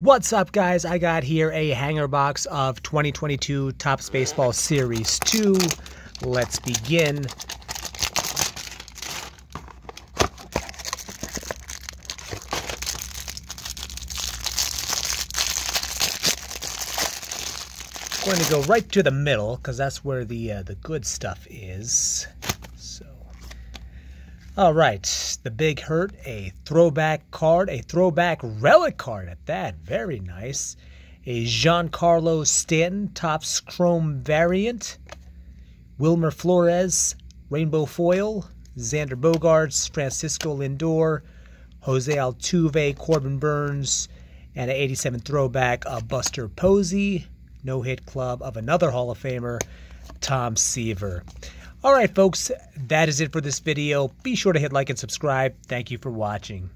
What's up, guys? I got here a hanger box of 2022 Topps Baseball Series 2. Let's begin. Going to go right to the middle because that's where the uh, the good stuff is. All right, the Big Hurt, a throwback card, a throwback relic card at that. Very nice. A Giancarlo Stanton Topps Chrome variant. Wilmer Flores, Rainbow Foil. Xander Bogaerts, Francisco Lindor, Jose Altuve, Corbin Burnes, and an 87 throwback, a Buster Posey. No hit club of another Hall of Famer, Tom Seaver. All right, folks, that is it for this video. Be sure to hit like and subscribe. Thank you for watching.